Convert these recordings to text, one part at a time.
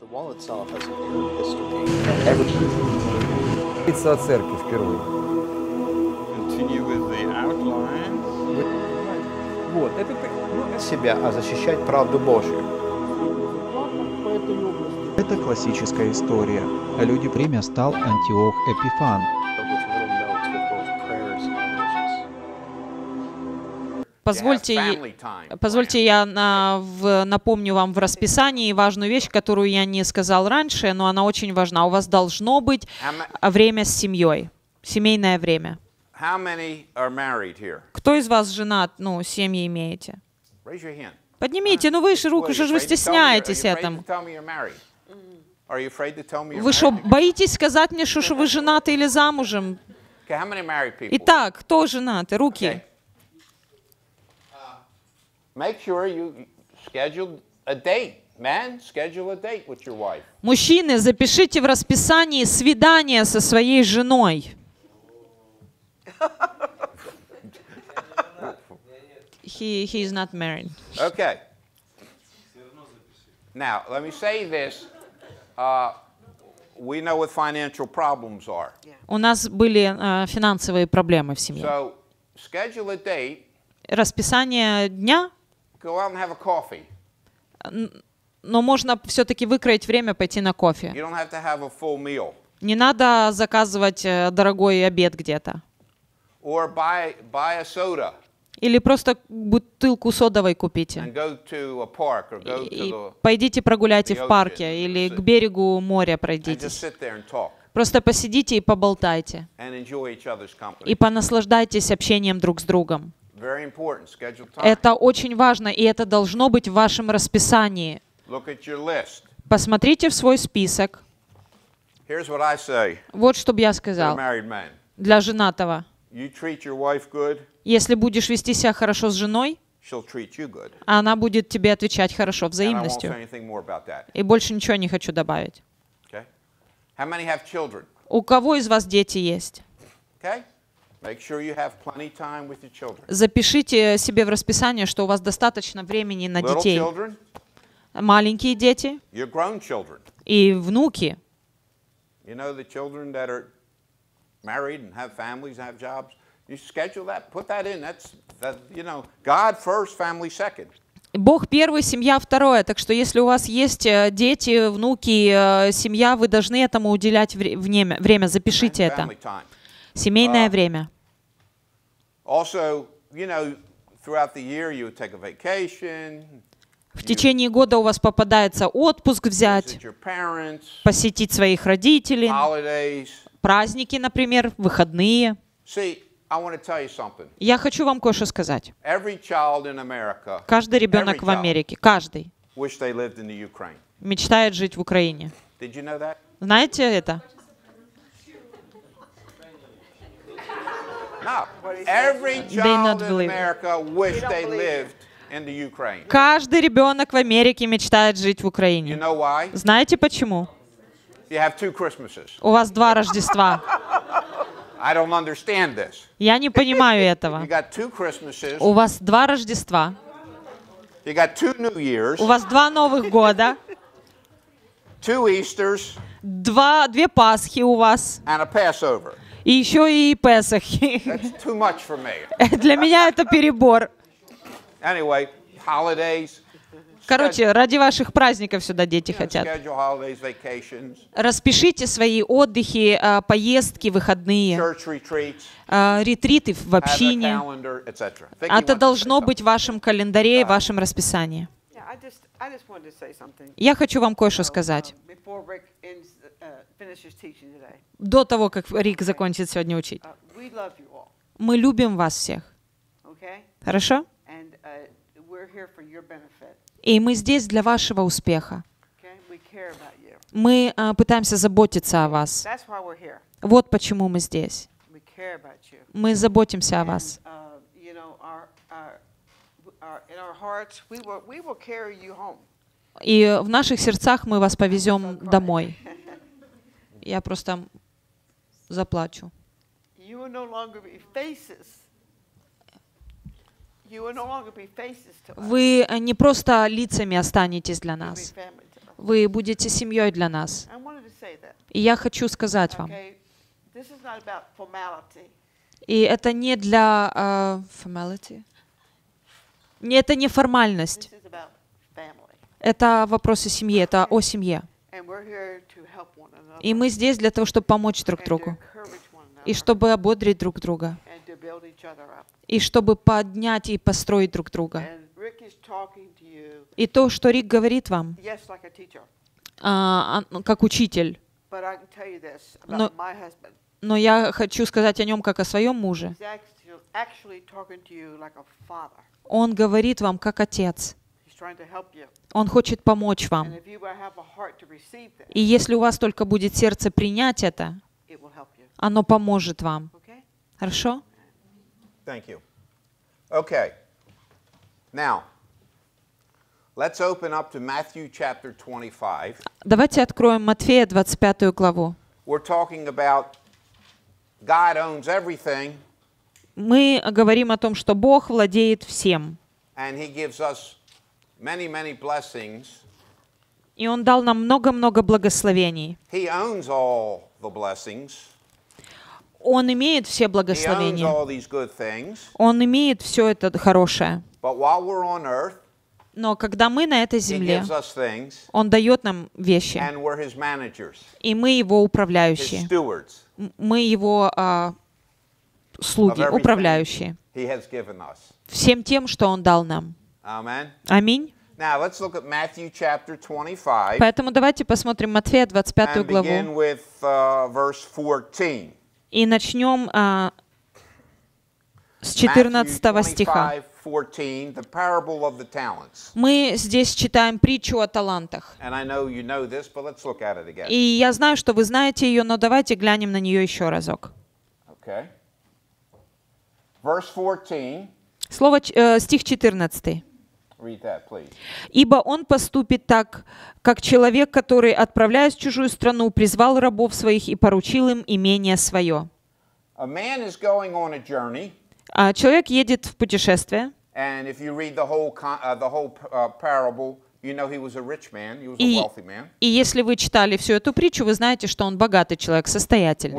The wall itself has a weird history. Every Говорится о церкви впервые. Continue with the outline. Вот, это, ну, это себя, а защищать правду Божью. Это классическая история. Люди время стал Антиох Эпифан. Позвольте, позвольте я на- в- напомню вам в расписании важную вещь, которую я не сказал раньше, но она очень важна. У вас должно быть время с семьей, семейное время. Кто из вас женат, ну, семьи имеете? Поднимите, ну выше руку, что же вы стесняетесь этому? you're Вы что, боитесь сказать мне, что, что вы женаты или замужем? Итак, кто женаты? Okay. Руки. Make sure you schedule a date. Man, schedule a date with your wife. Мужчины, запишите в расписании свидание со своей женой. He, he is not married. Okay. Now, let me say this. Uh, we know what financial problems are. У нас были э, финансовые проблемы в семье. So, schedule a date, Расписание дня, go out and have a coffee. но можно все-таки выкроить время пойти на кофе. You don't have to have a full meal. Не надо заказывать э, дорогой обед где-то. Or buy, buy a soda Или просто бутылку содовой купите. and go to a park or go to И the, пойдите прогуляйте в парке или к берегу моря пройдитесь. Просто посидите и поболтайте. И понаслаждайтесь общением друг с другом. Это очень важно, и это должно быть в вашем расписании. Посмотрите в свой список. Вот что бы я сказал для женатого. Если будешь вести себя хорошо с женой, она будет тебе отвечать хорошо, взаимностью. И больше ничего не хочу добавить. У кого из вас дети есть? Запишите себе в расписание, что у вас достаточно времени на детей. Маленькие дети и внуки. Бог первый, семья второе. Так что если у вас есть э, дети, внуки, э, семья, вы должны этому уделять вре- время. время. Запишите это. Семейное А. время. В течение года у вас попадается отпуск взять, посетить своих родителей, праздники, например, выходные. Я хочу вам кое-что сказать. Каждый ребенок в Америке, каждый мечтает жить в Украине. Знаете это? No. Every They not believe. Каждый ребенок в Америке мечтает жить в Украине. Знаете почему? У вас два Рождества. Я не понимаю этого. У вас два Рождества, у вас два Новых года, два, две Пасхи у вас. И еще и me. Для меня это перебор. Anyway, holidays. Короче, ради ваших праздников сюда дети хотят. Распишите свои отдыхи, а, поездки, выходные, а, ретриты в общине. Это должно быть в вашем календаре и вашем расписании. Я хочу вам кое-что сказать. Uh, uh. До того, как Рик закончит сегодня учить. Uh, Мы любим вас всех. Хорошо? Uh, И мы здесь для вашего успеха. Мы а, пытаемся заботиться о вас. Вот почему мы здесь. Мы заботимся о вас. Uh. И в наших сердцах мы вас повезем домой. Я просто заплачу. Вы э, не просто лицами останетесь для нас. Вы будете семьей для нас. И я хочу сказать вам, и это не для э, formality. Не, это не формальность. Это вопросы семьи, это о семье. И мы здесь для того, чтобы помочь друг другу. И чтобы ободрить друг друга. И чтобы поднять и построить друг друга. И то, что Рик говорит вам, а, а, как учитель, husband. но я хочу сказать о нем как о своем муже. Он говорит вам как отец. He's trying to help you. Он хочет помочь And вам. if you will have a heart to receive this, И если у вас только будет сердце принять это, it will help you. оно поможет вам. Хорошо? Thank you. Okay. Now, let's open up to Matthew chapter 25. Давайте откроем Матфея 25 главу. We're talking about God owns everything Мы говорим о том, что Бог владеет всем. and he gives us many, many blessings. И Он дал нам много-много благословений. He owns all the blessings. Он имеет все He owns благословения. all these good things. Он имеет все это хорошее. Но когда мы на этой he земле, Он дает нам вещи, и мы Его управляющие. Мы Его а, слуги, управляющие. Всем тем, что Он дал нам. Аминь. Now let's look at Matthew chapter 25 Поэтому давайте посмотрим Матфея 25 and begin главу. uh, verse 14. И начнем а, с Matthew 14 стиха. 25, 14, the parable of the talents. Мы здесь читаем притчу о талантах. И я знаю, что вы знаете ее, но давайте глянем на нее еще разок. Okay. Verse 14. Слово, э, стих 14. «Ибо он поступит так, как человек, который, отправляясь в чужую страну, призвал рабов своих и поручил им имение свое». A man is going on a journey, А человек едет в путешествие, and if you read the whole con- uh, uh, parable, you know he was a rich man. He was a и, wealthy man. и если вы читали всю эту притчу, вы знаете, что он богатый человек, состоятельный.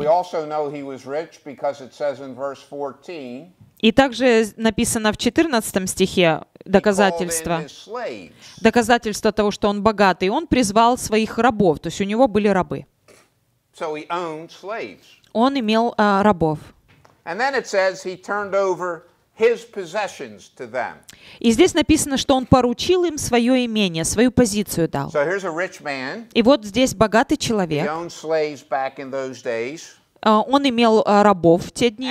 Also know he was rich because it says in verse 14, И также написано в 14 стихе доказательство, доказательство того, что он богатый. Он призвал своих рабов, то есть у него были рабы. Он имел а, рабов. И здесь написано, что он поручил им свое имение, свою позицию дал. И вот здесь богатый человек, а, он имел а, рабов в те дни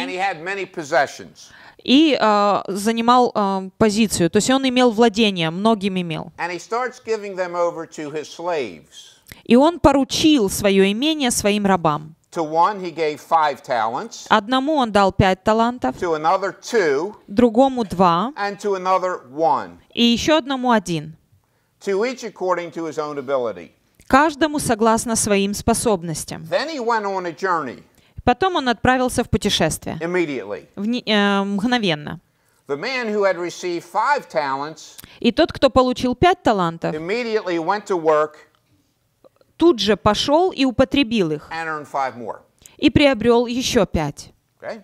и а, занимал а, позицию, то есть он имел владение, многим имел. And he starts giving them over to his slaves. И он поручил свое имение своим рабам. Одному он дал пять талантов, другому два, и еще одному один. Каждому согласно своим способностям. Потом он отправился в путешествие. Вне- э, мгновенно. И тот, кто получил пять талантов, тут же пошел и употребил их, и приобрел еще пять. Okay?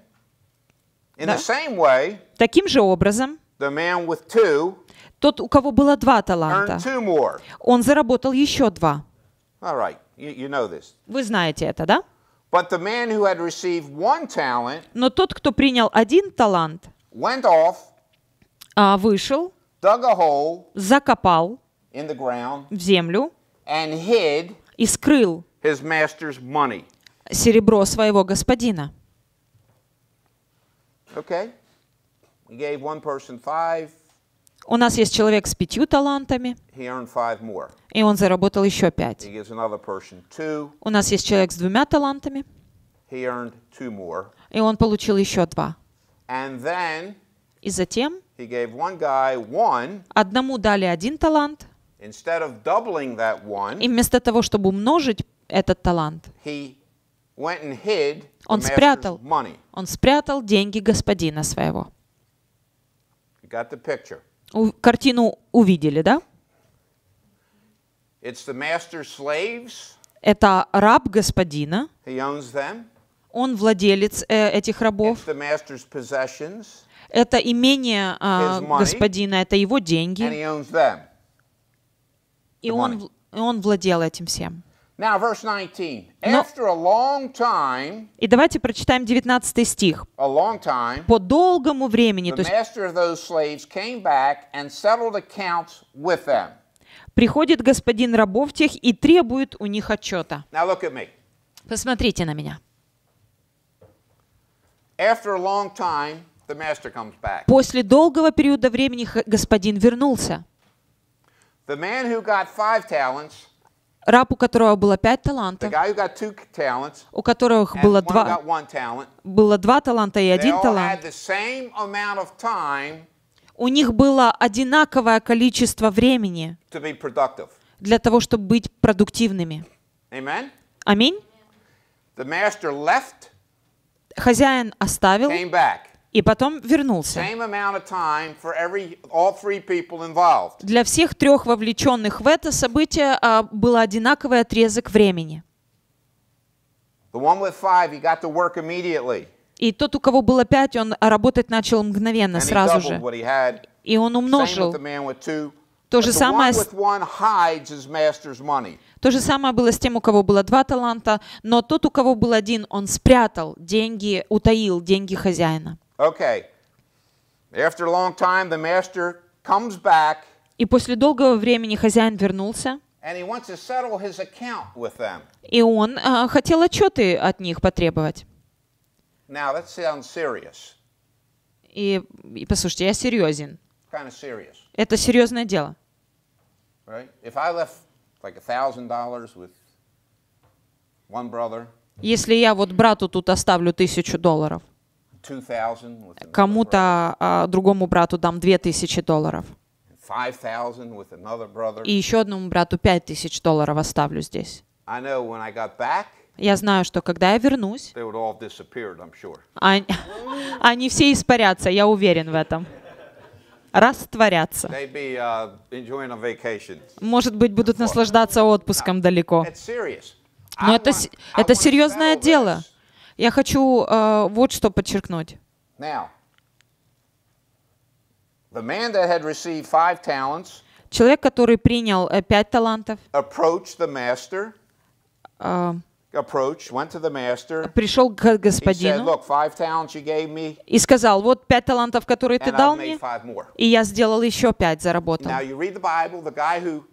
Да. way, Таким же образом, two тот, у кого было два таланта, он заработал еще два. Right, you, you know. Вы знаете это, да? But the man who had received one talent Но тот, кто принял один талант, went off, а, вышел, dug a hole закопал in the ground, в землю and hid и скрыл his master's money. серебро своего господина. Okay? We gave one person five, У нас есть человек с пятью талантами, и он заработал еще пять. У нас есть человек с двумя талантами, и он получил еще два. И затем одному дали один талант, и вместо того, чтобы умножить этот талант, Он спрятал. он спрятал деньги господина своего. You got the picture. У- картину увидели, да? It's the master's slaves. Это раб господина, He owns them. он владелец э, этих рабов. It's the master's possessions, Это имение money. господина, это его and деньги, he owns them. и the он, money. и он владел этим всем. Now, verse 19. No. After a long time, И давайте прочитаем 19 стих. a long time, По долгому времени, the то есть master of those slaves came back and settled accounts with them. приходит господин рабов тех и требует у них отчета. Now, look at me. Посмотрите на меня. After a long time, the master comes back. После долгого периода времени господин вернулся. The man who got five talents, Раб, у которого было пять талантов, talents, у которых было два, talent, было два таланта и один талант, у них было одинаковое количество времени для того, чтобы быть продуктивными. Аминь. Хозяин оставил. И потом вернулся. Для всех трех вовлеченных в это событие а, был одинаковый отрезок времени. И тот, у кого было пять, он работать начал мгновенно, сразу же. И он умножил. То же самое. То же самое было с тем, у кого было два таланта, но тот, у кого был один, он спрятал деньги, утаил деньги хозяина. Okay. After a long time, the master comes back И после долгого времени хозяин вернулся, and he wants to settle his account with them. и он а, хотел отчеты от них потребовать. Now, that sounds serious. И, и послушайте, я серьезен. Kind of serious, Это серьезное дело. right? If I left like a thousand dollars with one brother, Если я вот брату тут оставлю тысячу долларов, кому-то а, другому брату дам две тысячи долларов, и еще одному брату пять тысяч долларов оставлю здесь. Я знаю, что когда я вернусь. Ань- Они все испарятся, я уверен в этом. Растворятся. Uh. Может быть, будут наслаждаться отпуском далеко. Но это, это серьезное дело. Я хочу э, вот что подчеркнуть. Now, the man that had received five talents Человек, который принял э, пять талантов, approached the master, э, approached, went to the master. пришел к He said, господину Look, five talents you gave me, и сказал, вот пять талантов, которые ты дал мне, и я сделал еще пять, заработал. Now, you read the Bible, the guy who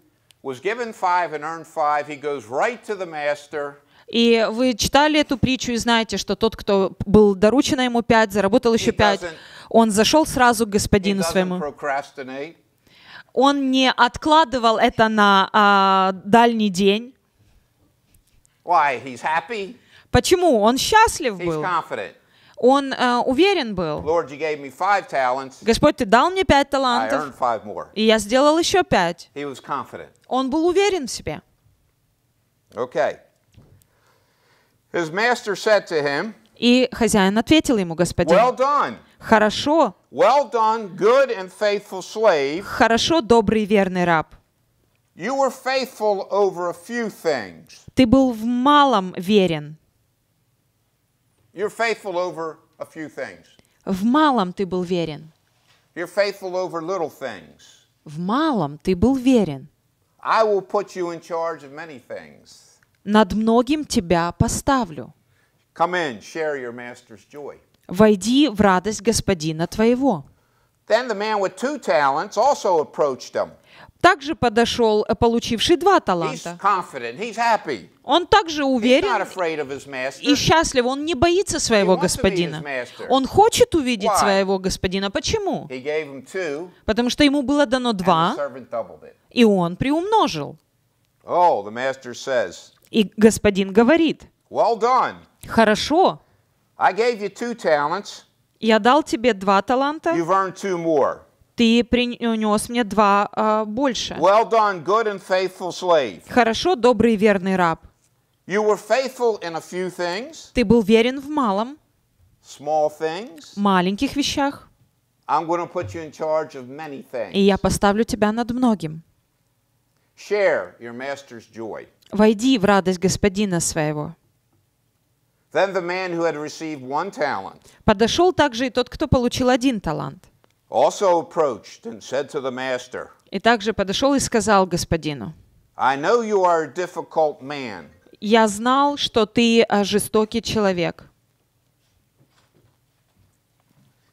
was given five and earned five, he goes right to the master. И вы читали эту притчу и знаете, что тот, кто был доручено ему пять, заработал еще пять, он зашел сразу к господину своему. Он не откладывал это на а, дальний день. Why? He's happy. Почему? Он счастлив He's был. confident. Он а, уверен был. Lord, you gave me five talents. Господь, ты дал мне пять I талантов, earned five more. и я сделал еще пять. He was confident. Он был уверен в себе. Okay. His master said to him, И хозяин ответил ему, господин, Well done. хорошо, Well done, good and faithful slave. хорошо, добрый верный раб. You were faithful over a few things. Ты был в малом верен. You're faithful over a few things. В малом ты был верен. You're faithful over little things. В малом ты был верен. I will put you in charge of many things. Над многим тебя поставлю. Come in, share your master's joy. Войди в радость господина твоего. Then the man with two talents also approached him. Также подошел э, получивший два He's таланта. confident, he's happy. Он также He's уверен и счастлив. Он не боится своего господина. Он хочет увидеть Why? своего господина. Почему? Two, Потому что ему было дано два, и он приумножил. Oh, the master says, И господин говорит, Well done. хорошо, I gave you two talents. я дал тебе два таланта, You've earned two more. ты принес мне два а, больше. Well done, good and faithful slave. Хорошо, добрый и верный раб. You were faithful in a few things, Ты был верен в малом, small things. маленьких вещах, I'm going to put you in charge of many и я things. поставлю тебя над многим. share your master's joy. Войди в радость господина своего. Then the man who had received one talent Подошел также и тот, кто получил один талант. also approached and said to the master, И также подошел и сказал господину, I know you are a difficult man, «Я знал, что ты а, жестокий человек. I know you are a difficult man.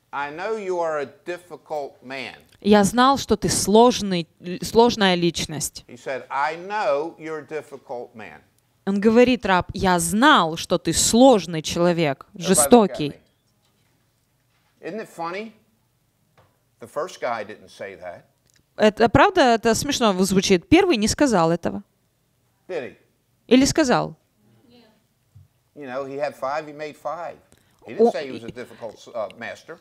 Я знал, что ты сложный, сложная личность». Он говорит, раб, «Я знал, что ты сложный человек, жестокий». Это правда, это смешно звучит. Первый не сказал этого. Или сказал? You know, he had five, he made five.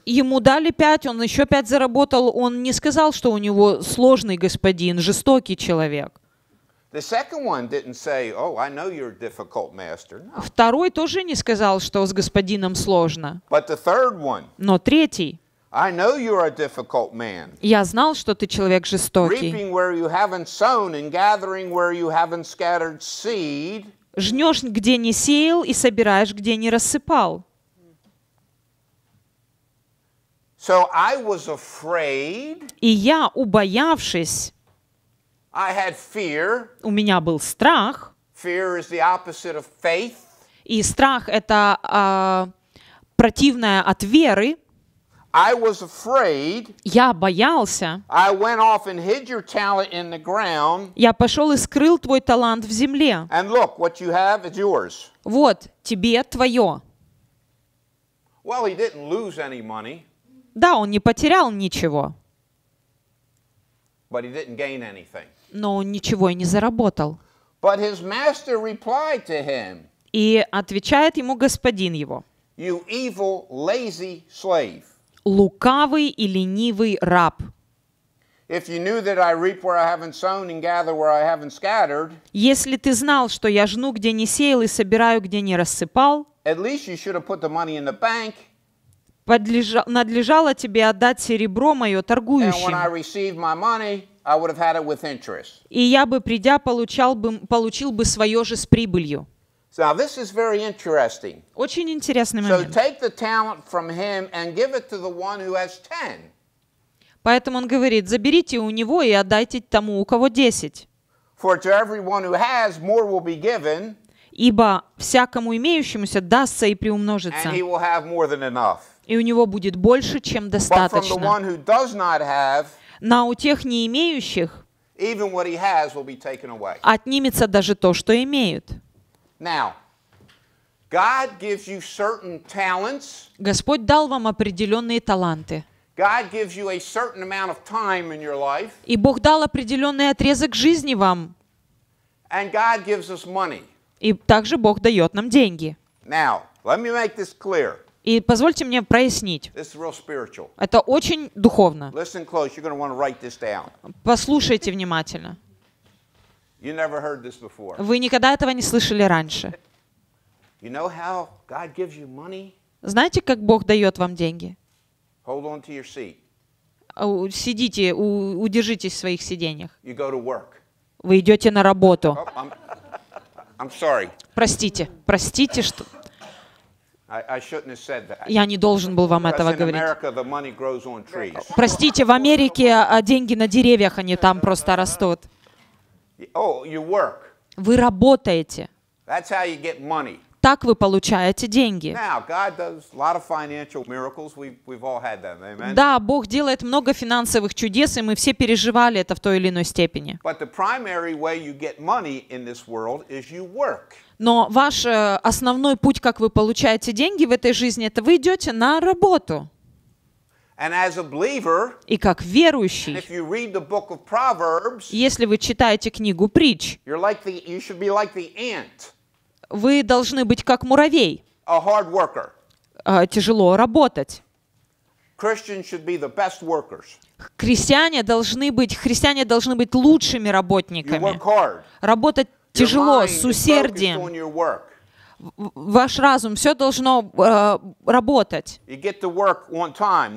Ему дали пять, он еще пять заработал. Он не сказал, что у него сложный господин, жестокий человек. Второй тоже не сказал, что с господином сложно. Но третий, I know you're a difficult man. я знал, что ты человек жестокий. Reaping where you haven't sown and gathering where you haven't scattered seed. Жнешь, где не сеял, и собираешь, где не рассыпал. So I was afraid. И я, убоявшись, I had fear. у меня был страх, Fear is the opposite of faith. и страх — это а, противное от веры. I was afraid. Я боялся. I went off and hid your talent in the ground. Я пошел и скрыл твой талант в земле. And look, what you have is yours. Вот, тебе твое. Well, he didn't lose any money, Да, он не потерял ничего, but he didn't gain anything. но он ничего и не заработал. But his master replied to him, И отвечает ему господин его. You evil, lazy slave. Лукавый и ленивый раб. Если ты знал, что я жну, где не сеял, и собираю, где не рассыпал, at least you should have put the money in the bank. Подлежа- надлежало тебе отдать серебро мое And торгующим. И я бы, придя, получал бы, получил бы свое же с прибылью. Now this is very interesting. Очень интересный So момент. take the talent from him and give it to the one who has ten. Поэтому он говорит, заберите у него и отдайте тому, у кого десять. For to everyone who has, more will be given, Ибо всякому имеющемуся дастся и and приумножится, he will have more than enough. И у него будет больше, чем достаточно. На у тех не имеющих отнимется даже то, что имеют. Господь дал вам определенные таланты. И Бог дал определенный отрезок жизни вам. И также Бог дает нам деньги. Now, let me make this clear. И позвольте мне прояснить. Это очень духовно. Послушайте внимательно. Вы никогда этого не слышали раньше. Знаете, как Бог дает вам деньги? А, Сидите, удержитесь в своих work. Вы идете на работу. Oh. Простите, простите, что I, I shouldn't have said that. Я не должен был вам этого говорить. Простите, в Америке а, деньги на деревьях, они там просто растут. Oh. Вы работаете. Так вы получаете деньги. Да, Бог делает много финансовых чудес, и мы все переживали это в той или иной степени. Но ваш э, основной путь, как вы получаете деньги в этой жизни, это вы идете на работу. И как and верующий, if you read the book of Proverbs, если вы читаете книгу притч, вы должны быть как муравей, э, тяжело работать. Крестьяне должны быть, христиане должны быть лучшими работниками. Работать тяжело, с усердием. Ваш разум, все должно э, работать. Time.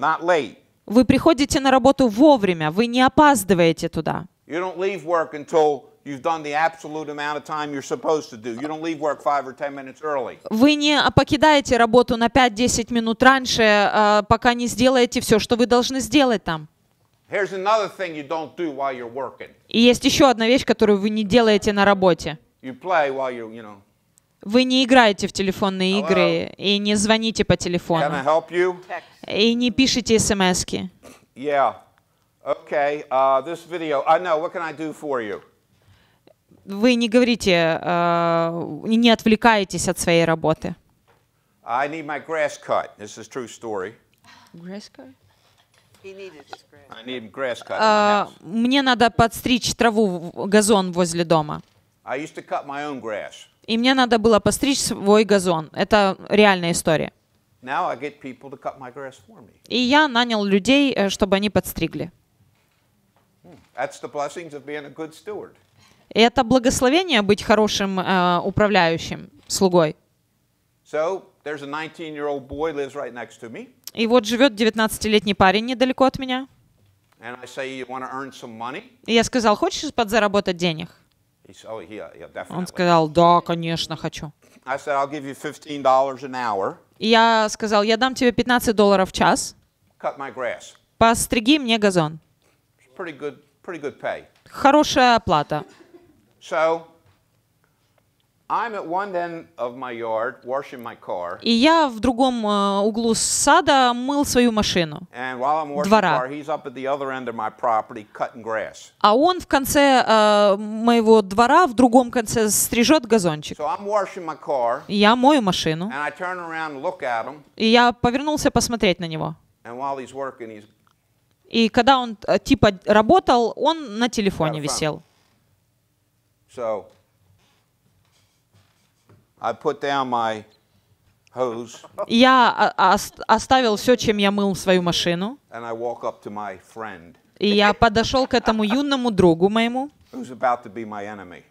Вы приходите на работу вовремя, вы не опаздываете туда. Вы не покидаете работу на 5-10 минут раньше, э, пока не сделаете все, что вы должны сделать там. И есть еще одна вещь, которую вы не делаете на работе. You play while you're, you know. Вы не играете в телефонные игры и не звоните по Can I телефону, help you? Text. и не пишите смски. Yeah. Okay. Uh, this video. I know. What can I do for you? Вы не говорите, э, не отвлекаетесь от своей работы. I need my grass cut. This is true story. He needed grass cut. in my А, house. Мне надо подстричь траву, газон возле дома. И мне надо было постричь свой газон. Это реальная история. И я нанял людей, э, чтобы они подстригли. И это благословение быть хорошим э, управляющим, слугой. So there's a 19-year-old boy lives right next to me, И вот живет 19-летний парень недалеко от меня. И я сказал, хочешь подзаработать денег? "Oh Он definitely." сказал, да, конечно, хочу. I said, "I'll give you $15 an hour. И я сказал, я дам тебе 15 долларов в час, постриги мне газон. It's pretty good, pretty good pay." Хорошая оплата. So I'm at one end of my yard washing my car, И я в другом э, углу сада мыл свою машину. and while I'm washing the Двора. car, he's up at the other end of my property cutting grass. А он в конце э, моего двора, в другом конце стрижет газончик. So I'm washing my car, И Я мою машину. and I turn around and look at him, И я повернулся посмотреть на него. and while he's working, he's И когда он э, типа работал, он на телефоне Телефон. висел. so. I put down my hose, Я а, ос- оставил все, чем я мыл свою машину. and I walk up to my friend, И я подошел к этому юному другу моему, who's about to be my enemy.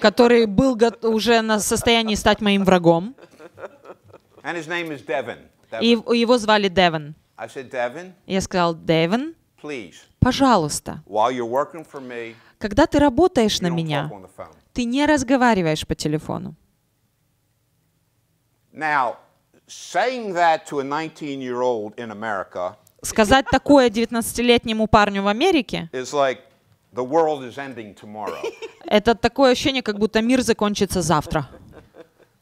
который был уже на состоянии стать моим врагом. And his name is Devin. И его звали Девин. I said, Devin, Я сказал, please, пожалуйста, me, когда ты работаешь на меня, ты не разговариваешь по телефону. Now, saying that to a 19 year old in America Сказать такое 19-летнему парню в Америке, is like the world is ending tomorrow. это такое ощущение, как будто мир закончится завтра.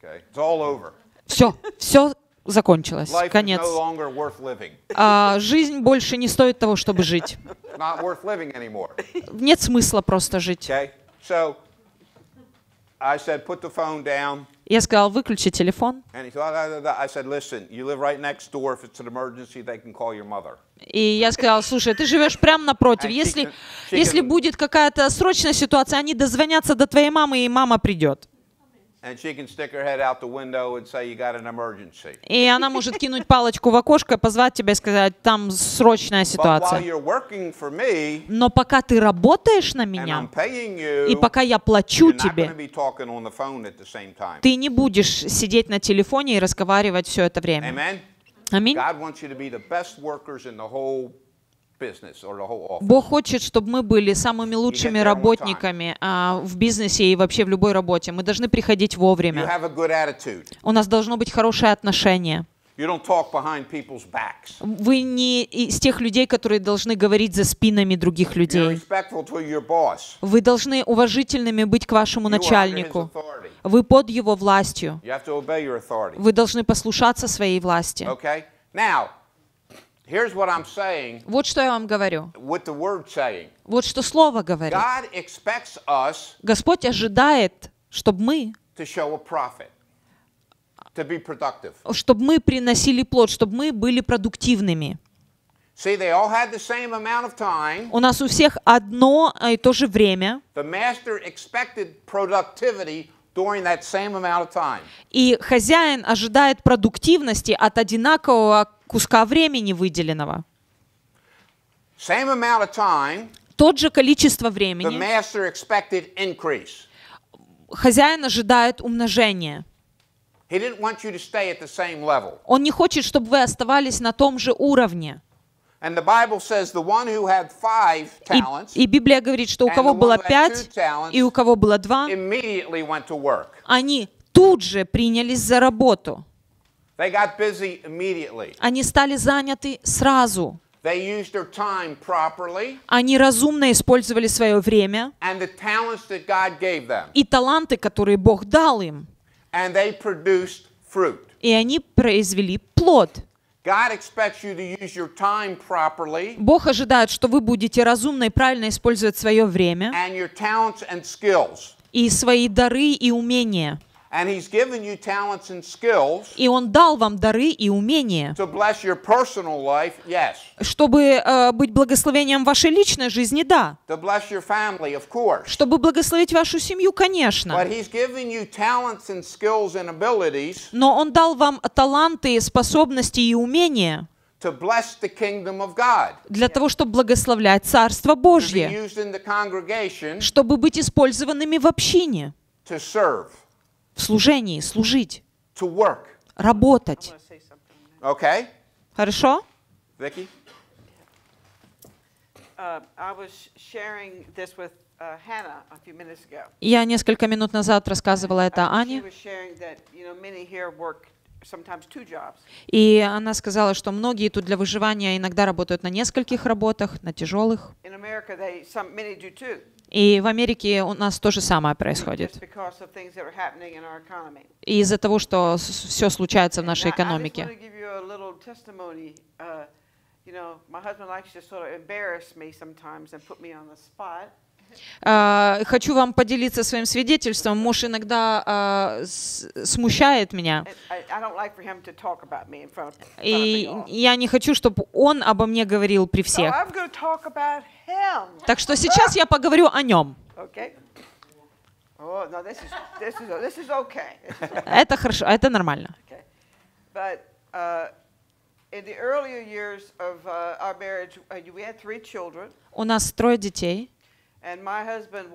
Okay? It's all over. Все, все закончилось, Life конец. no. А, жизнь больше не стоит того, чтобы жить. Нет смысла просто жить. Okay? So I said, put the phone down. Я сказал, выключи телефон. И я сказала, слушай, ты живешь прямо напротив. Если, если будет какая-то срочная ситуация, они дозвонятся до твоей мамы, и мама придет. И она может кинуть палочку в окошко, позвать тебя и сказать, там срочная But while ситуация. you're working for me, Но пока ты работаешь на and I'm меня, и пока я плачу тебе, ты не будешь сидеть на телефоне и разговаривать все это время. Amen? Аминь. Бог хочет, чтобы мы были самыми лучшими работниками а, в бизнесе и вообще в любой работе. Мы должны приходить вовремя. У нас должно быть хорошее отношение. Вы не из тех людей, которые должны говорить за спинами других людей. Вы должны уважительными быть к вашему начальнику. Вы под его властью. Вы должны послушаться своей власти. Here's what I'm saying Вот что я вам говорю. with the word saying. Вот что Слово говорит. God expects us Господь ожидает, чтобы мы, to show a profit, to be productive. чтобы мы приносили плод, чтобы мы были продуктивными. See, they all had the same amount of time. У нас у всех одно и то же время, The master expected productivity during that same amount of time. и хозяин ожидает продуктивности от одинакового куска времени выделенного. Time, Тот же количество времени хозяин ожидает умножения. Он не хочет, чтобы вы оставались на том же уровне. И, Библия говорит, что у кого было пять и у кого было два, они тут же принялись за работу. They got busy immediately. Они стали заняты сразу. They used their time properly Они разумно использовали свое время and the talents that God gave them. и таланты, которые Бог дал им. And they produced fruit. И они произвели плод. God expects you to use your time properly Бог ожидает, что вы будете разумно и правильно использовать свое время and your talents and skills. и свои дары и умения. And He's given you talents and skills И Он дал вам дары и умения, to bless your personal life, yes. чтобы э, быть благословением вашей личной жизни, да. To bless your family, of course. Чтобы благословить вашу семью, конечно. But He's given you talents and skills and abilities Но Он дал вам таланты, способности и умения to bless the kingdom of God. для того, чтобы благословлять Царство Божье, чтобы быть использованными в общине, to serve, в служении, служить, работать. Okay? Хорошо? Vicky? Uh, uh. Я несколько минут назад рассказывала это Uh, Ане, и она сказала, что многие тут для выживания иногда работают на нескольких работах, на тяжелых. И в Америке у нас то же самое происходит. из-за того, что все случается в нашей экономике. Uh. А, Хочу вам поделиться своим свидетельством. Муж иногда а, с- смущает меня. И я не хочу, чтобы он обо мне говорил при всех. Так что сейчас я поговорю о нем. Oh Это хорошо, это нормально. uh, uh, uh, У нас трое детей. and uh.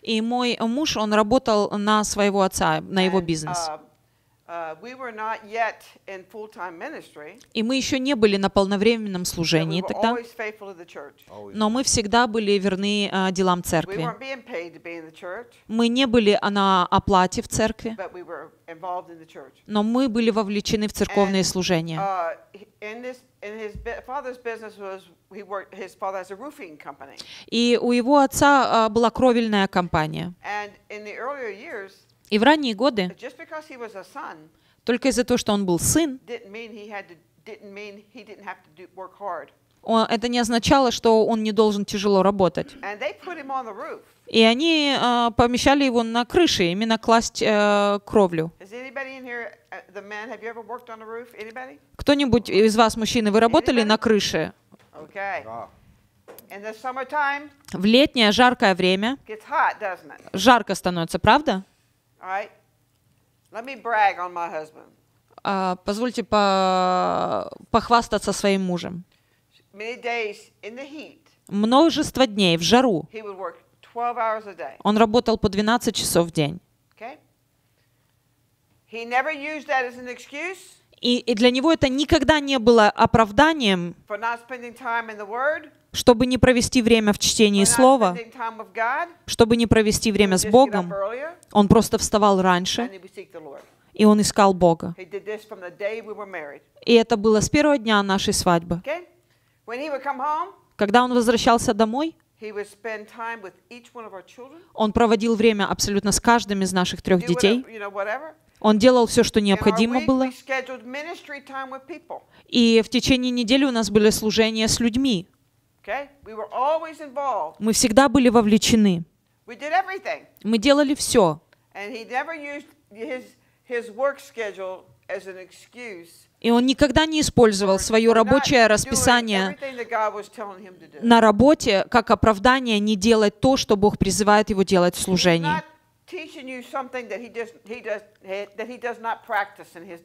И мой муж, он работал на своего отца, на его And, бизнес. uh, uh, И мы еще не были на полновременном служении тогда, но мы всегда были верны а, делам церкви. Мы не были а, на оплате в церкви, но мы были вовлечены в церковные служения. Uh, И у его отца а, была кровельная компания. И в ранние годы, только из-за того, что он был сын, это не означало, что он не должен тяжело работать. И они а, помещали его на крыше, именно класть э, кровлю. Uh? Кто-нибудь из вас, мужчины, вы работали на крыше? Okay. In the summertime, В летнее жаркое время жарко становится, правда? А, позвольте по- похвастаться своим мужем. Множество дней в жару he would work 12 hours a day. он работал по 12 часов в день. И, и для него это никогда не было оправданием, чтобы не провести время в чтении Слова, чтобы не провести время с Богом. Он просто вставал раньше, и он искал Бога. И это было с первого дня нашей свадьбы. Когда он возвращался домой, он проводил время абсолютно с каждым из наших трех детей. Он делал все, что необходимо было. И в течение недели у нас были служения с людьми. Мы всегда были вовлечены. Мы делали все. И он никогда не использовал свое рабочее расписание на работе как оправдание не делать то, что Бог призывает его делать в служении.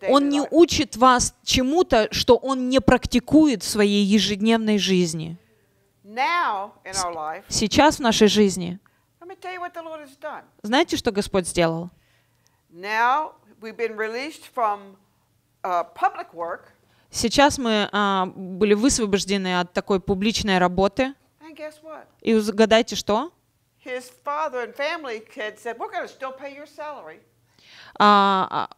Он не учит вас чему-то, что он не практикует в своей ежедневной жизни. Now in our life, Сейчас в нашей жизни, знаете, что Господь сделал? Uh, Сейчас мы а, были высвобождены от такой публичной работы. И угадайте, что? А,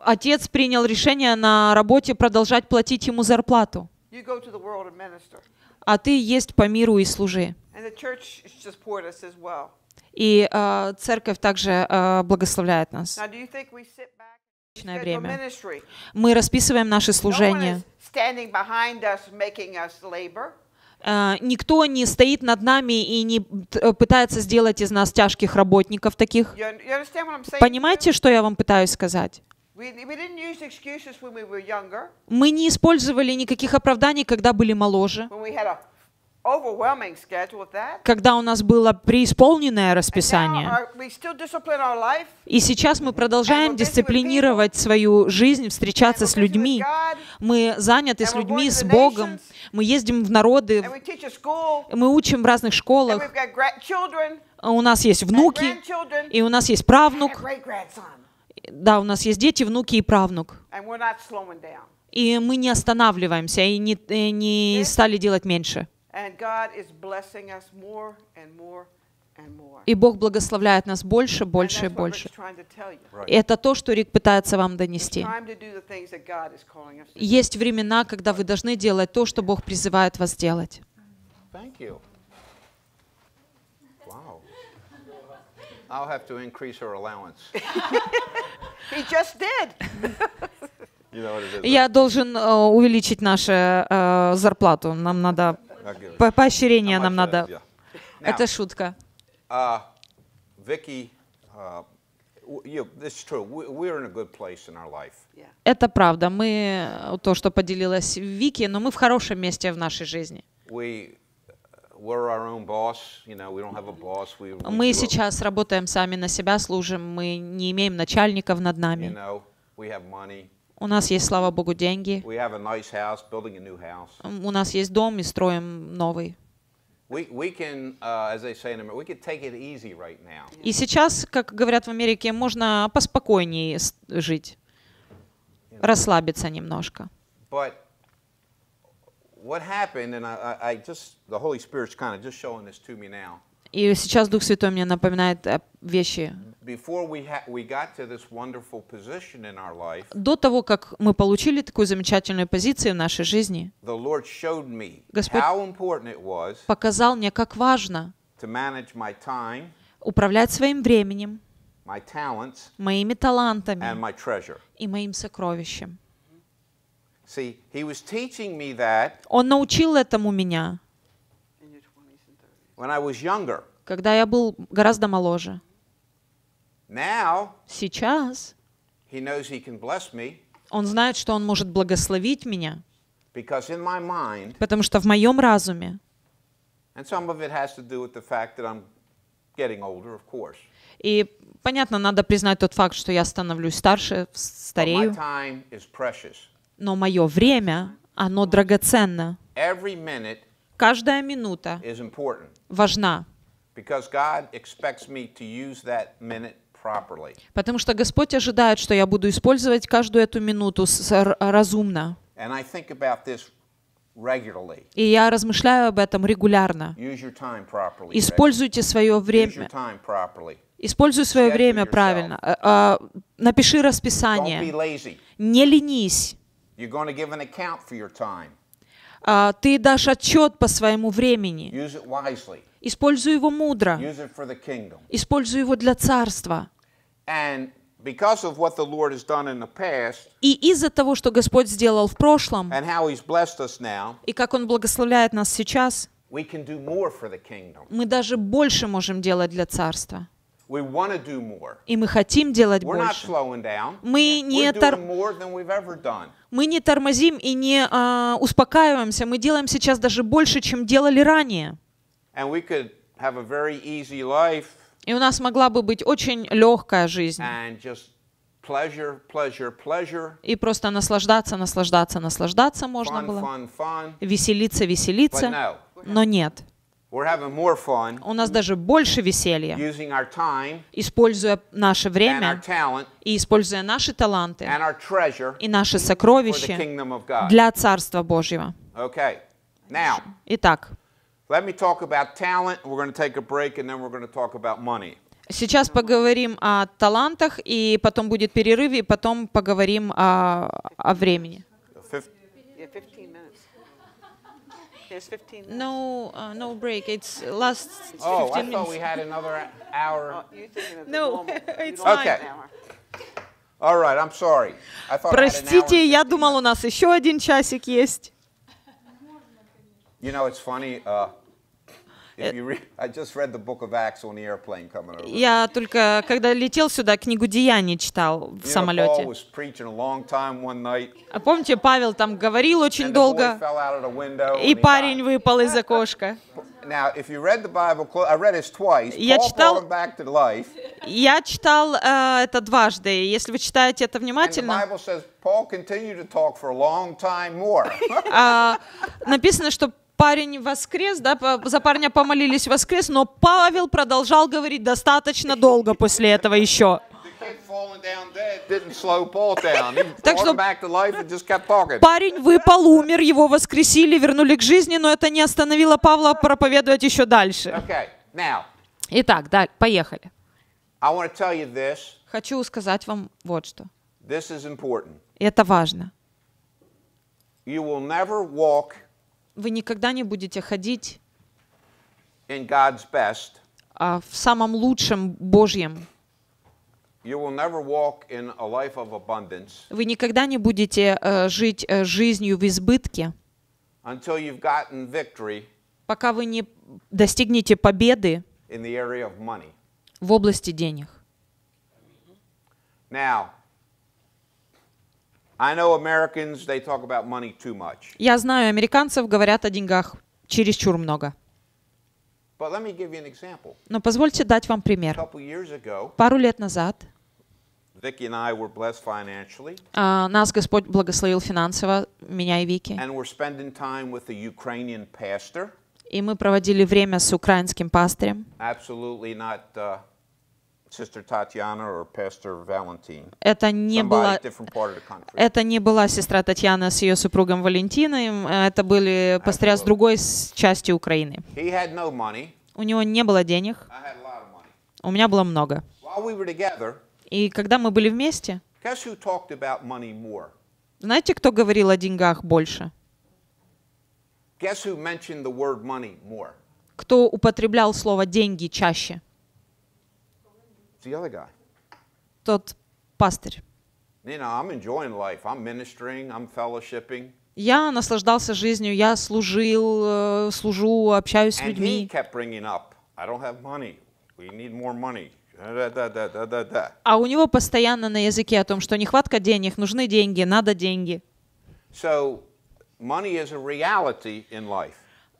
отец принял решение на работе продолжать платить ему зарплату. А ты есть по миру и служи. И а, церковь также а, благословляет нас. Время. Мы расписываем наши служения. А, Никто не стоит над нами и не пытается сделать из нас тяжких работников таких. Понимаете, что я вам пытаюсь сказать? Мы не использовали никаких оправданий, когда были моложе, когда у нас было преисполненное расписание. И сейчас мы продолжаем дисциплинировать свою жизнь, встречаться с людьми. Мы заняты с людьми, с Богом. Мы ездим в народы, мы учим в разных школах. У нас есть внуки, и у нас есть правнук. Да, у нас есть дети, внуки и правнук. И мы не останавливаемся и не, и не стали делать меньше. И Бог благословляет нас больше, больше и больше. И это то, что Рик пытается вам донести. Есть времена, когда вы должны делать то, что Бог призывает вас делать. Thank you. Wow. I'll have to increase her allowance. He just did. You know what it is? Я должен э, увеличить нашу э, зарплату. Нам надо по- поощрение, нам much надо. yeah. Now, Это шутка. uh, Vicky, uh, w- you, this is true. We, we're in a good place in our life. Это правда. Мы э, то, что поделилась Вики, но мы в хорошем месте в нашей жизни. We, Мы сейчас работаем сами на себя, служим. Мы не имеем начальников над нами. У нас есть, слава богу, деньги. We have a nice house, building a new house. М, У нас есть дом и строим новый. И сейчас, как говорят в Америке, можно поспокойнее жить, расслабиться немножко. But what happened, and I, I, just, the Holy Spirit's kind of just showing this to me now. И сейчас Дух Святой мне напоминает э, вещи. До того, как мы получили такую замечательную позицию в нашей жизни, Господь- показал мне, как важно управлять своим временем, моими талантами и моим сокровищем. See, He was teaching me that Он научил этому меня, In your 20s and 30s. when I was younger. когда я был гораздо моложе. Now, Сейчас He knows He can bless me Он знает, что Он может благословить меня, потому что в моем разуме, и понятно, надо признать тот факт, что я становлюсь старше, старею. Но мое время, оно драгоценно. Каждая минута важна, потому что Господь ожидает, что я буду использовать каждую эту минуту разумно. И я размышляю об этом регулярно. Используйте свое время. Используй свое время правильно. А, а, Напиши расписание. Не ленись. You're going to give an account for your time. А, Ты дашь отчет по своему времени. Use it wisely. Используй его мудро. Use it for the kingdom. Используй его для царства. And because of what the Lord has done in the past И из-за того, что Господь сделал в прошлом, and how He's blessed us now, и как Он благословляет нас сейчас, we can do more for the kingdom. мы даже больше можем делать для царства. We want to do more. И мы хотим делать больше. slowing down. Мы не, тор- doing more than we've ever done. мы не тормозим и не а, успокаиваемся. Мы делаем сейчас даже больше, чем делали ранее. И у нас могла бы быть очень легкая жизнь. pleasure, pleasure, pleasure, И просто наслаждаться, наслаждаться, наслаждаться можно fun, было. fun, fun. Веселиться, веселиться. no, Но нет. We're having more fun У нас даже больше веселья, using our time используя наше время talent и используя наши таланты treasure и наши сокровища для Царства Божьего. Okay. Now, Итак, сейчас поговорим о талантах, и потом будет перерыв, и потом поговорим о, о времени. There's 15 minutes. No, uh, no break. It's last Oh, I 15 thought we minutes. had another hour. Oh, you're thinking of the No, normal. You it's don't have fine. an hour. All right, I'm sorry. I thought I had an hour Простите, and я 15 думал, у нас еще один часик есть. You know, it's funny. Uh, Я только, когда летел сюда, книгу Деяний читал в самолете. was preaching a long time one night, А помните, Павел там говорил очень долго, и парень выпал из окошка. Я читал- Я читал э, это дважды. Если вы читаете это внимательно, а, написано, что парень воскрес, да, за парня помолились воскрес, но Павел продолжал говорить достаточно долго после этого еще. Так что-. Парень выпал, умер, его воскресили, вернули к жизни, но это не остановило Павла проповедовать еще дальше. Итак, да, поехали. Хочу сказать вам вот что. Это важно. You will never walk Вы никогда не будете ходить in God's best. а, в самом лучшем Божьем. You will never walk in a life of abundance Вы никогда не будете э, жить э, жизнью в избытке, until you've gotten victory пока вы не достигнете победы in the area of money. в области денег. Now, I know Americans, they talk about money too much. Я знаю, американцев говорят о деньгах чересчур много. But let me give you an example. Но позвольте дать вам пример. Пару лет назад а, нас Господь благословил финансово, меня и Вики. and we're spending time with a Ukrainian pastor. И мы проводили время с украинским пастырем. Absolutely not Это не была. Это не была сестра Татьяна с ее супругом Валентином, э, это были пастыря с другой части Украины. У него не было денег, у меня было много. И когда мы были вместе, знаете, кто говорил о деньгах больше? Кто употреблял слово «деньги» чаще? The other guy. Тот пастырь. You know, I'm enjoying life. I'm ministering, I'm fellowshipping. Я наслаждался жизнью, я служил, э, служу, общаюсь с людьми. А у него постоянно на языке о том, что нехватка денег, нужны деньги, надо деньги. So, money is a reality in life.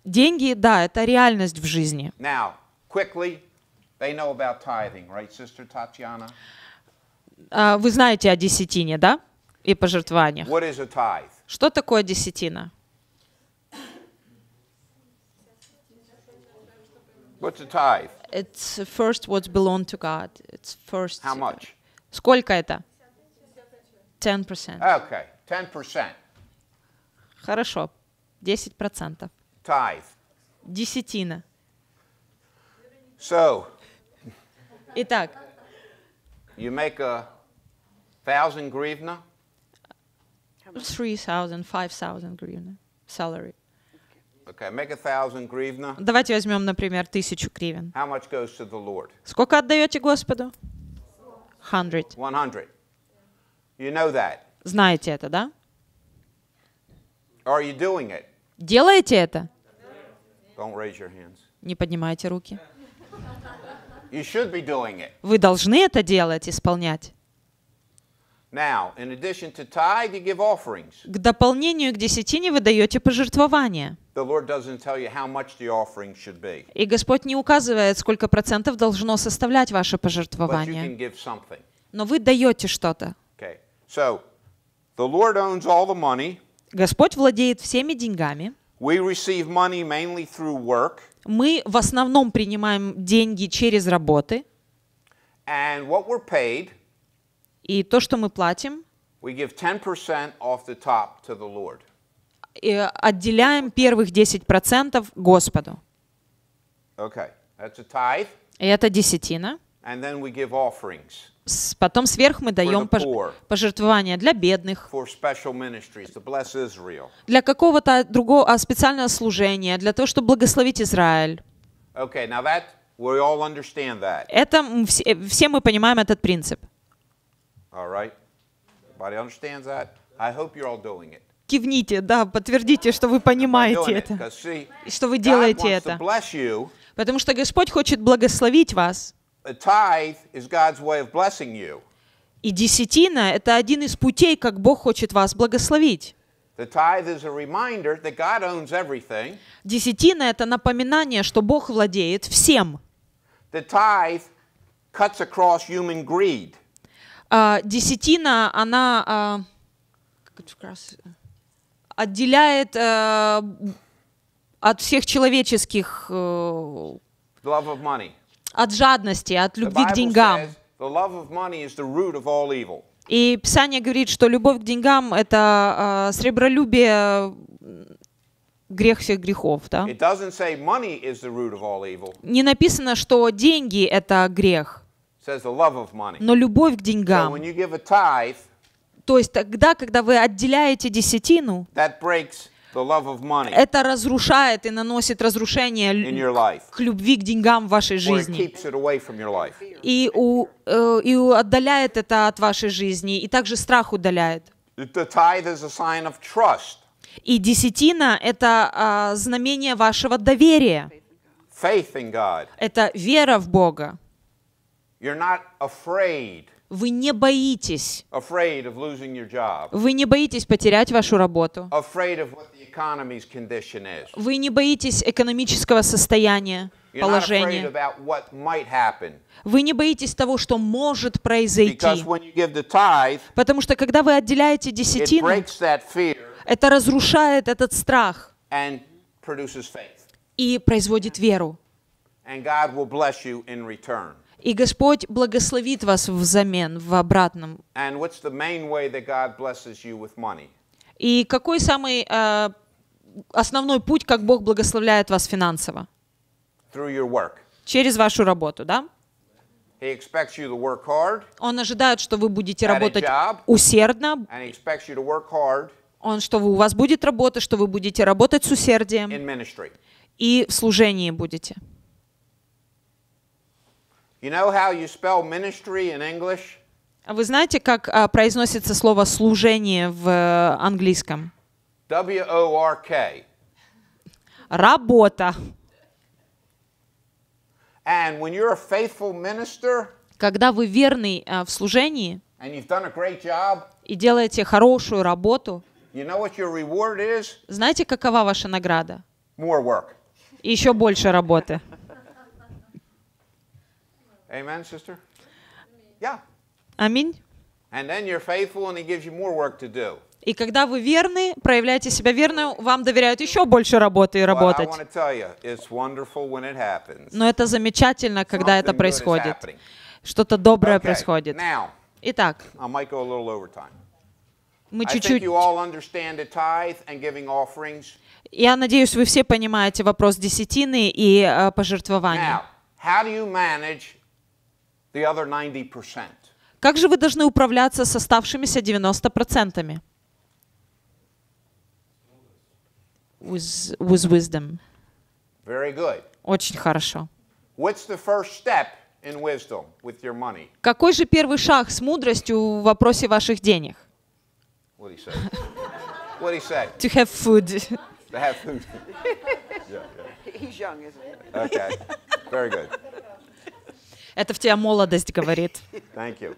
Деньги, да, это реальность в жизни. Now, quickly, they know about tithing, right, Sister Tatiana? А, Вы знаете о десятине, да? И пожертвованиях. What is a tithe? Что такое десятина? What's a tithe? It's first what belong to God. It's first. How much? Сколько это? 10%. Okay, 10%. Хорошо. 10%. Tithe. Десятина. So, Итак, you make a thousand grivna, 3,000, 5,000 гривен salary. okay, make a thousand grivna. Давайте возьмем, например, тысячу гривен. How much goes to the Lord? Сколько отдаете Господу? 100. 100. You know that. Знаете это, да? Are you doing it? Делаете это? Don't raise your hands. Не поднимайте руки. You should be doing it. Вы должны это делать, исполнять. К дополнению к десятине вы даете пожертвования. И Господь не указывает, сколько процентов должно составлять ваше пожертвование. Но вы даете что-то. Okay. So, the Lord owns all the money. Господь владеет всеми деньгами. We receive money mainly through work. Мы в основном принимаем деньги через работы, And what we're paid, и то, что мы платим, we give 10% off the top to the Lord. э, отделяем первых 10% Господу. Okay, that's a tithe. И это десятина. And then we give offerings Потом сверх мы даем пожертвования для бедных, для какого-то другого а, специального служения, для того, чтобы благословить Израиль. Это все, все мы понимаем этот принцип. Кивните, да, подтвердите, что вы понимаете это, что вы делаете это. Потому что Господь хочет благословить вас. И десятина — это один из путей, как Бог хочет вас благословить. Десятина — это напоминание, что Бог владеет всем. А, десятина, она а, отделяет а, от всех человеческих, э, The love of money. От жадности, от любви к деньгам. И Писание говорит, что любовь к деньгам — это а, сребролюбие, грех всех грехов. Да? Не написано, что деньги — это грех, но любовь к деньгам. То есть тогда, когда вы отделяете десятину, that breaks это разрушает и наносит разрушение к любви к деньгам в вашей жизни. И, у, э, и отдаляет это от вашей жизни, и также страх удаляет. И десятина — это а, знамение вашего доверия, это вера в Бога. Вы не боитесь, вы не боитесь потерять вашу работу, вы не боитесь экономического состояния, положения, вы не боитесь того, что может произойти. Потому что когда вы отделяете десятину, это разрушает этот страх и производит веру. И Господь благословит вас взамен, в обратном. И какой самый э, основной путь, как Бог благословляет вас финансово? Через вашу работу, да? Он ожидает, что вы будете работать усердно, он, что вы, у вас будет работа, что вы будете работать с усердием и в служении будете. Вы знаете, как а, произносится слово «служение» в э, английском? W O R K. Работа. And when you're a faithful minister Когда вы верный а, в служении and you've done a great job, и делаете хорошую работу, you know what your reward is? знаете, какова ваша награда? More work. И еще больше работы. Amen, sister? Yeah. Аминь. And then you're faithful and He gives you more work to do. И когда вы верны, проявляете себя верно, вам доверяют еще больше работы и работать. Но это замечательно, когда это происходит. Что-то доброе происходит. Итак, мы чуть-чуть... Я надеюсь, вы все понимаете вопрос десятины и э, 90%? Как же вы должны управляться с оставшимися 90%? With, with wisdom. Very good. Очень хорошо. What's the first step in wisdom with your money? Какой же первый шаг с мудростью в вопросе ваших денег? What you say? what you say? To have food. To have food. He's young, isn't he? Okay. Very good. Это в тебя молодость говорит. Thank you.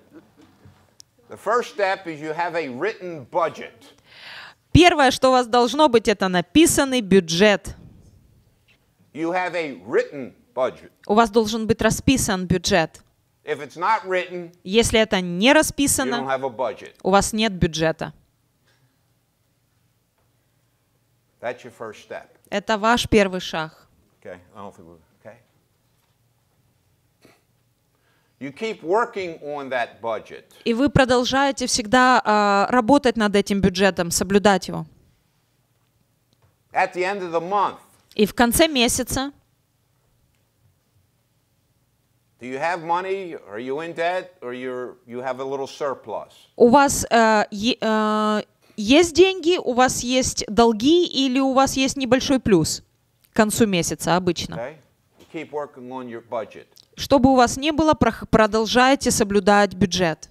The first step is you have a written budget. Первое, что у вас должно быть, это написанный бюджет. У вас должен быть расписан бюджет. Written, Если это не расписано, у вас нет бюджета. Это ваш первый шаг. Okay, I don't think we okay. You keep working on that budget. И вы продолжаете всегда а, работать над этим бюджетом, соблюдать его. At the end of the month, И в конце месяца do you have money? Are you in debt? Or you're, you have a little surplus? у вас э, есть деньги, у вас есть долги или у вас есть небольшой плюс к концу месяца обычно. Okay? You keep working on your budget. Что бы у вас ни было, продолжайте соблюдать бюджет.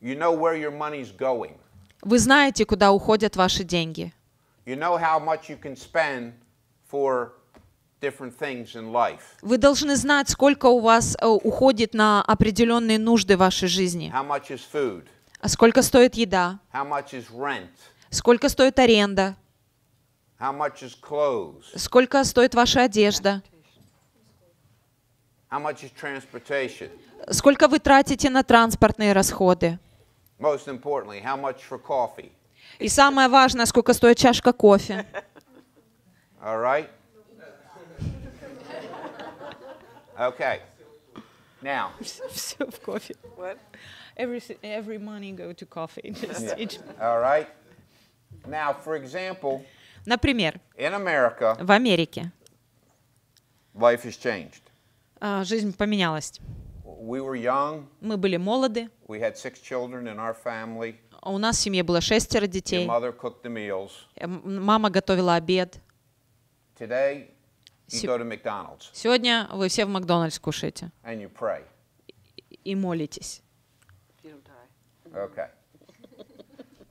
You know where your money's going. Вы знаете, куда уходят ваши деньги. You know how much you can spend for different things in life. Вы должны знать, сколько у вас э, уходит на определенные нужды вашей жизни. How much is food? А сколько стоит еда? How much is rent? Сколько стоит аренда? How much is clothes? Сколько стоит ваша одежда? How much is transportation? Сколько вы тратите на транспортные расходы? Most importantly, how much for coffee? И самое важное, сколько стоит чашка кофе? All right? Okay. Now, Все в кофе. What? Every, every money go to coffee. Just each- all right? Now, for example, Например, in America, в Америке life has changed. А, жизнь поменялась. We were young. Мы были молоды, We had six children in our family. а у нас в семье было шестеро Your детей. mother cooked the meals. Э, м- Мама готовила обед. Today, you Se- go to McDonald's Сегодня вы все в Макдональдс кушаете and you pray. и молитесь. Okay.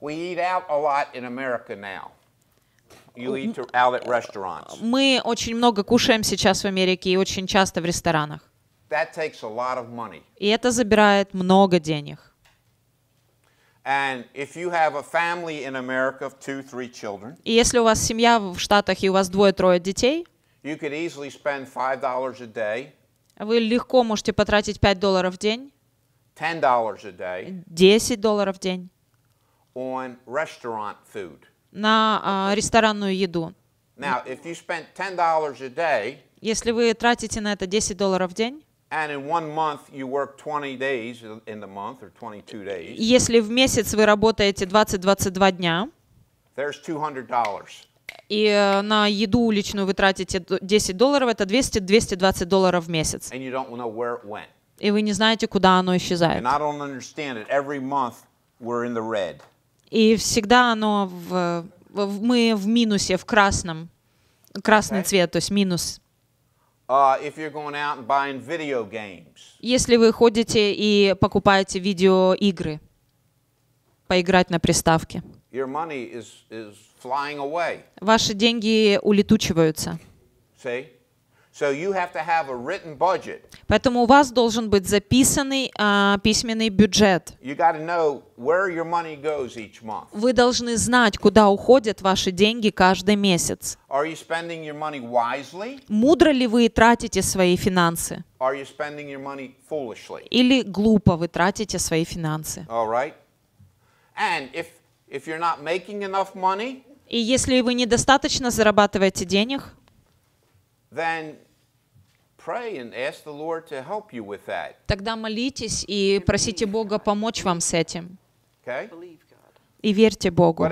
We eat out a lot in America now. You eat to- out at restaurants. Мы очень много кушаем сейчас в Америке и очень часто в ресторанах. И это забирает много денег. И если у вас семья в Штатах и у вас двое-трое детей, you could easily spend $5 a day, вы легко можете потратить 5 долларов в день, $10 a day 10 долларов в день on restaurant food. На а, ресторанную еду. Now, if you spent $10 a day Если вы тратите на это 10 долларов в день, and in one month you work 20 days in the month or 22 и days, если в месяц вы работаете 20-22 дня, there's $200. и э, на еду уличную вы тратите д- 10 долларов, это 200-220 долларов в месяц. And you don't know where it went. И вы не знаете, куда оно исчезает. And I don't understand it. Every month we're in the red. И всегда оно в, в- мы в минусе, в красном. Красный Okay. цвет, то есть минус. Uh, if you're going out and buying video games, Если вы ходите и покупаете видеоигры, поиграть на приставке, your money is, is flying away. ваши деньги улетучиваются. See? So you have to have a written budget. Поэтому у вас должен быть записанный а, письменный бюджет. You got to know where your money goes each month. Вы должны знать, куда уходят ваши деньги каждый месяц. Are you spending your money wisely? Мудро ли вы тратите свои финансы? Are you spending your money foolishly? Или глупо вы тратите свои финансы? All right? And if if you're not making enough money, И если вы недостаточно зарабатываете денег, then тогда молитесь и просите Бога помочь вам с этим. И верьте Богу.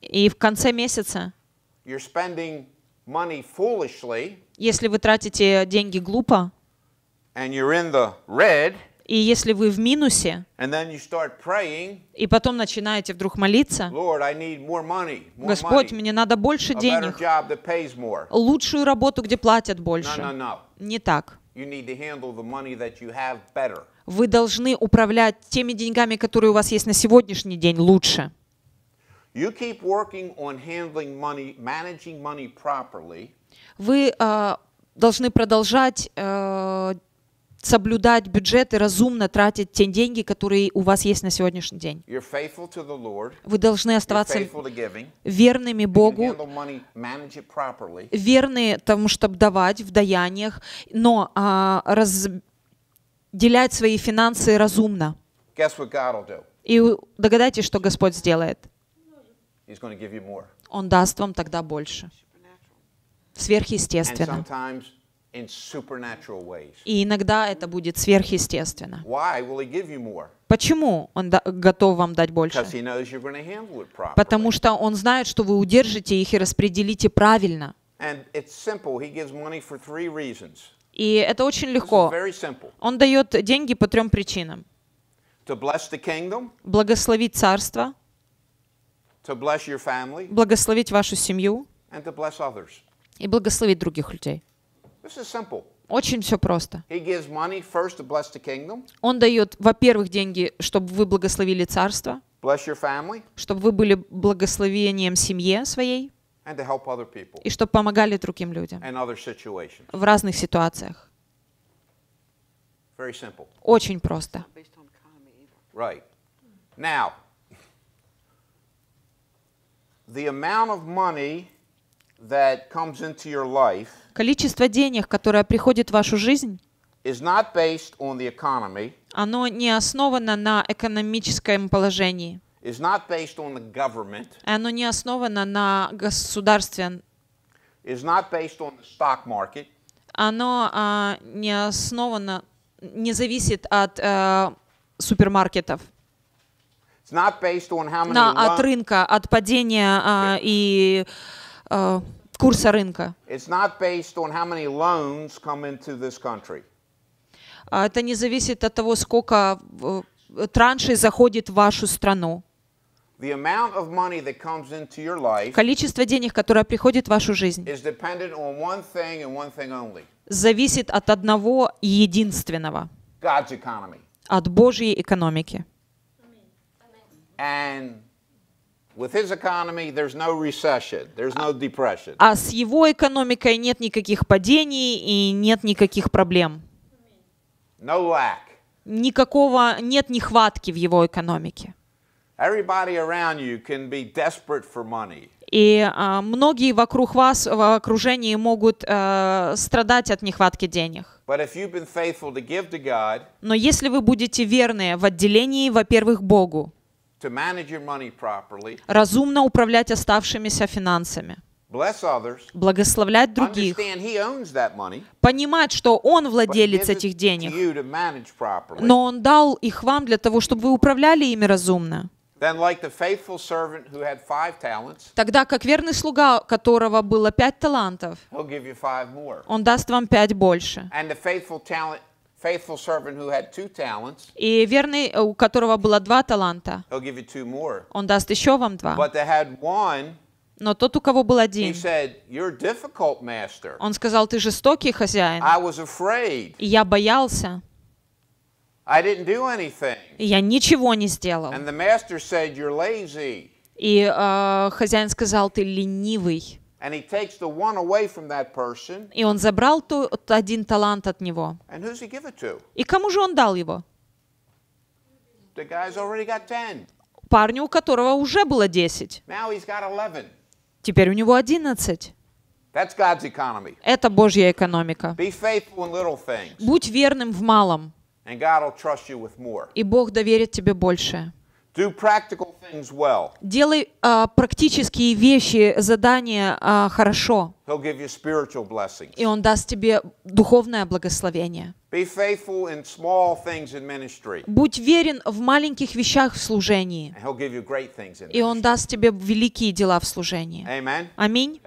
И в конце месяца, если вы тратите деньги глупо, and you're in the red, и если вы в минусе, praying, и потом начинаете вдруг молиться, Господь, мне надо больше денег, лучшую работу, где платят No, больше. no, no. Не так. Вы должны управлять теми деньгами, которые у вас есть на сегодняшний день, лучше. You keep working on handling money, managing money properly, Вы э, должны продолжать э, соблюдать бюджет и разумно тратить те деньги, которые у вас есть на сегодняшний день. Вы должны оставаться верными Богу, верны тому, чтобы давать в даяниях, но а, разделять свои финансы разумно. И догадайтесь, что Господь сделает. Он даст вам тогда больше. Сверхъестественно. И иногда это будет сверхъестественно. Почему Он готов вам дать больше? Потому что Он знает, что вы удержите их и распределите правильно. И это очень легко. Он дает деньги по трем причинам. Благословить царство, благословить вашу семью и благословить других людей. This is simple. Очень все просто. He gives money first to bless the kingdom, Он дает, во-первых, деньги, чтобы вы благословили царство, bless your family, чтобы вы были благословением семье своей and to help other people и чтобы помогали другим людям in other situations. в разных ситуациях. Very simple. Очень просто. Based on economy either. Right. Now, the amount of money Количество денег, которое приходит в вашу жизнь, is not based on the economy, оно не основано на экономическом положении. is not based on the government, Оно не основано на государстве. is not based on the stock market, Оно а, не основано, не зависит от э, супермаркетов. it's not based on how many На, от рынка, от падения а, и курса рынка. А Это не зависит от того, сколько э, траншей заходит в вашу страну. Количество денег, которое приходит в вашу жизнь, зависит от одного и единственного, от Божьей экономики. And А с его экономикой нет никаких падений и нет никаких проблем. no lack. Никакого, нет нехватки в его экономике. И а, многие вокруг вас, в окружении могут э, страдать от нехватки денег. But if you've been faithful to give to God, Но если вы будете верны в отделении, во-первых, Богу, to manage your money properly, разумно управлять оставшимися финансами, bless others, благословлять других, understand He owns that money, понимать, что Он владелец этих денег, но Он дал их вам для того, чтобы вы управляли ими разумно. Тогда как верный слуга, которого было пять талантов, он даст вам пять больше. And the faithful talent, faithful servant who had two talents, И верный, у которого было два таланта, He'll give you two more. он даст еще вам два. But they had one. Но тот, у кого был один, said, "You're difficult, master. он сказал, ты жестокий хозяин. И я боялся, I didn't do anything." и я ничего не сделал. И э, хозяин сказал, ты ленивый. And he takes the one away from that person. И он забрал тот один талант от него. And who's he give it to? И кому же он дал его? The guy's already got 10. Парню, у которого уже было 10. Now he's got 11. Теперь у него 11. That's God's economy. Это Божья экономика. Be faithful in little things, Будь верным в малом, and God will trust you with more. и Бог доверит тебе больше. Do practical things well. Делай а, практические вещи, задания а, хорошо, He'll give you spiritual blessings. и Он даст тебе духовное благословение. Be faithful in small things in ministry, Будь верен в маленьких вещах в служении, and He'll give you great things in и Он даст тебе великие дела в служении. Amen. Аминь.